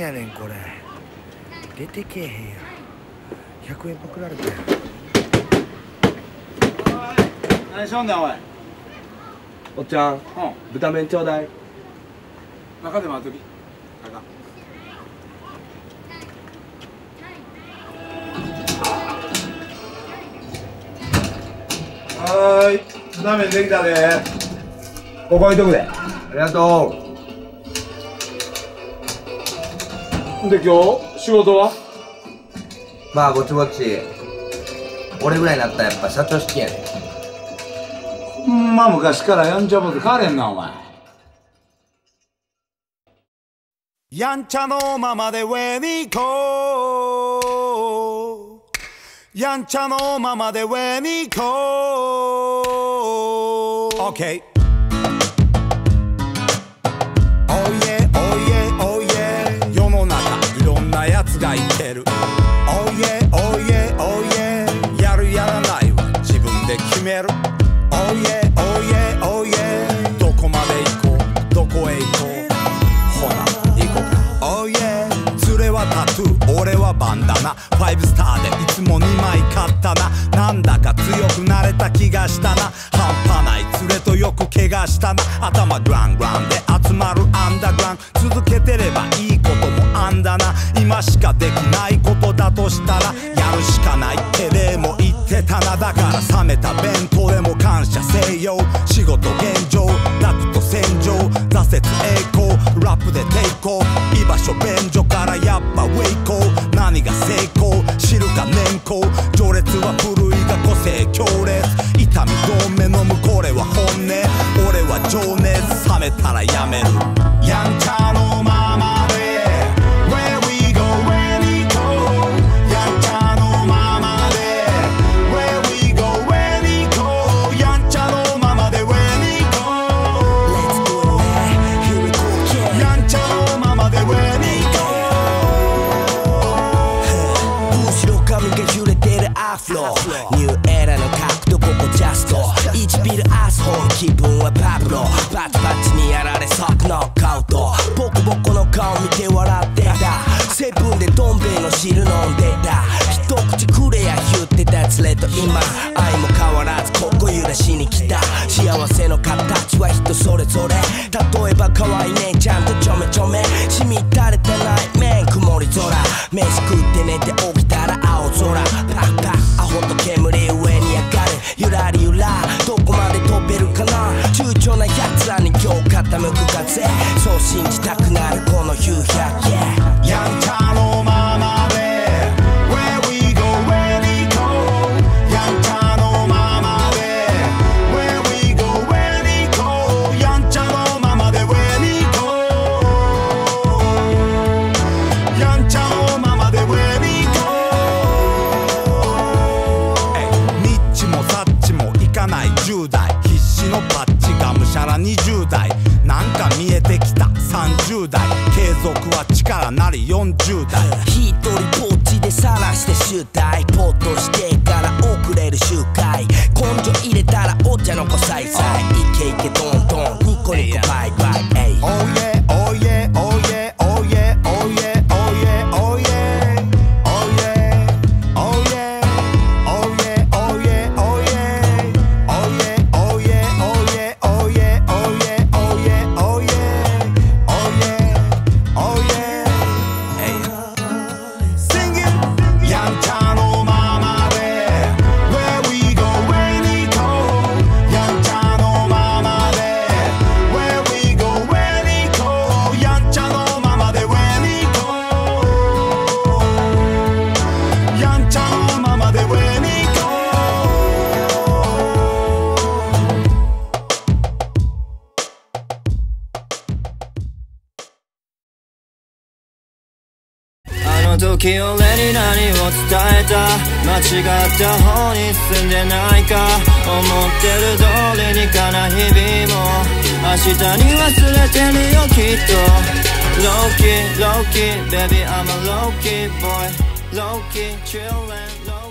やねんこれ。出てけえへんや。100円パクられたやん。何しよんねんおい。おっちゃんうん。豚麺ちょうだい。中で待っとき。あかん。はーい。豚麺できたで。ここ置いとくで。ありがとで今日仕事は？うまあぼちぼち俺ぐらいになったらやっぱ社長式やねほん。ま昔からやんちゃ坊主変われんなお前。やんちゃのままで上に行こう。やんちゃのままで上に行こう。OK やつがいてる。Oh yeah, oh yeah, oh yeah やるやらないは自分で決める。Oh yeah, oh yeah, oh yeah どこまで行こう？どこへ行こう？ほな行こう。か Oh yeah 連れはタトゥー俺はバンダナ。5スターでいつも2枚買ったな。なんだか強くなれた気がしたな。半端ない。連れとよく怪我したな。頭グラングランで。めた弁当でも感謝せよ。仕事現状ダクト洗浄挫折栄光ラップで抵抗。居場所便所からやっぱウェイコー何が成功知るか年功。序列は古いが個性強烈。痛みどめ飲むこれは本音。俺は情熱。冷めたらやめる。やんちゃのスホール気分はパブロバチバチにやら傾く風。そう信じたくなるこの夕焼け継続は力なり40代。一人ぼっちで晒して集大ポッとしてから遅れる集会。根性入れたらお茶の子さいさい。イケイケドンドンニコニコバイバイエイ時俺に何を伝えた。間違った方に進んでないか。思ってる通りにかな日々も。明日に忘れてるよきっと。Low key, low key, baby I'm a low key boy Low key, chillin'